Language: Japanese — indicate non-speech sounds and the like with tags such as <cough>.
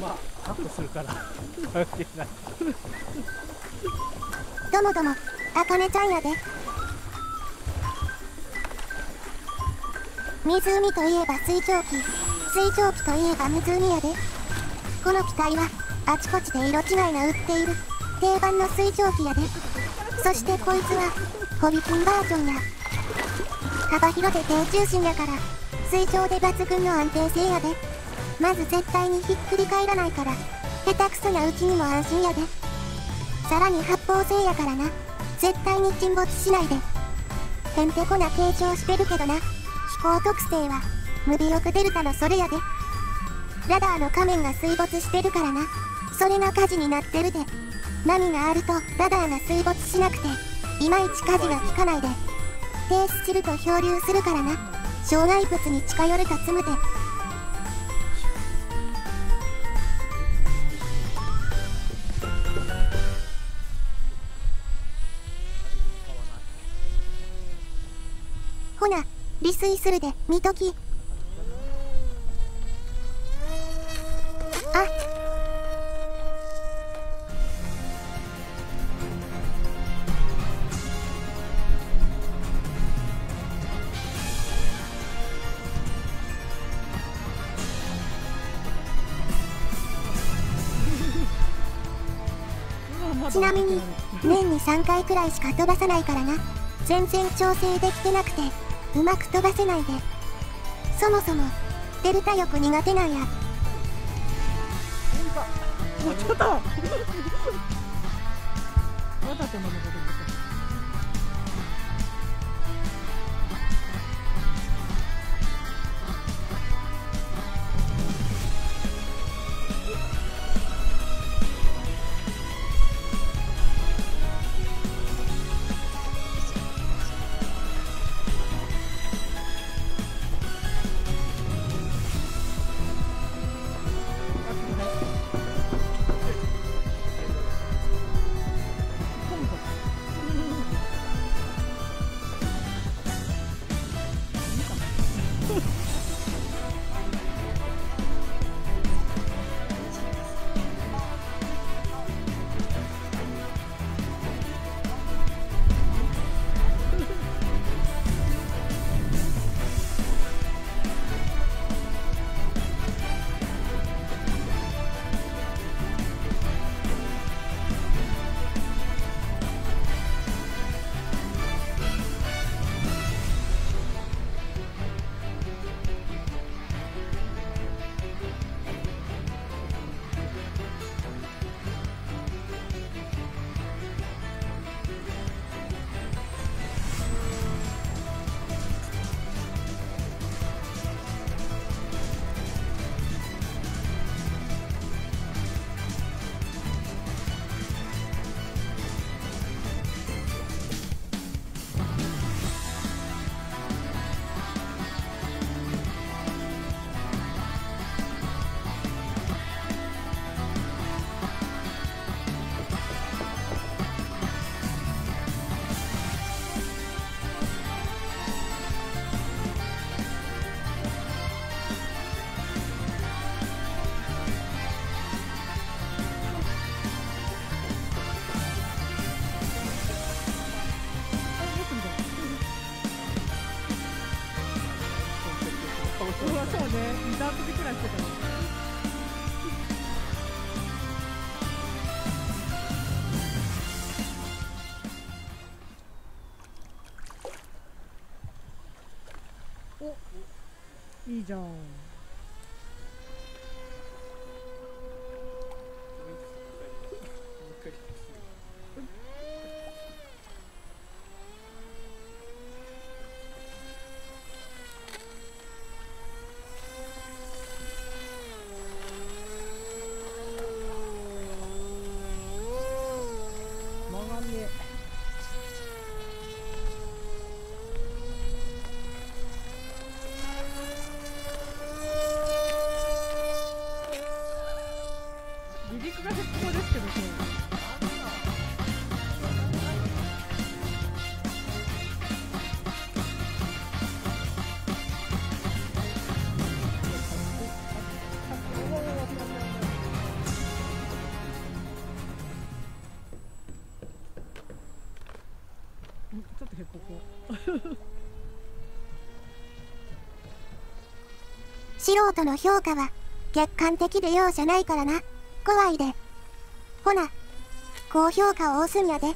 まあカットするから。関係ないどもどもあかねちゃんやで。湖といえば水蒸気。水蒸気といえば湖やで。この機体はあちこちで色違いが売っている。定番の水蒸気やで。そしてこいつはホビキンバージョンや。幅広で低重心やから水上で抜群の安定性やで。まず絶対にひっくり返らないから下手くそなうちにも安心やで。さらに発泡性やからな。絶対に沈没しないで。へんてこな形状してるけどな。飛行特性は無尾翼デルタのそれやで。ラダーの仮面が水没してるからな。それが火事になってるで。波があるとラダーが水没しなくていまいち火事が効かないで。低スチルと漂流するからな。障害物に近寄ると積むで。利水するで見とき。あ。ちなみに年に3回くらいしか飛ばさないからな。全然調整できてなくて。うまく飛ばせないで。そもそもデルタ欲苦手なんや。もうちょっと <laughs> そうね。2段跳びくらいしてたのおいいじゃん。離陸が絶好ですけどね。素人の評価は客観的で容赦ないからな。怖いで。ほな、高評価を押すんやで。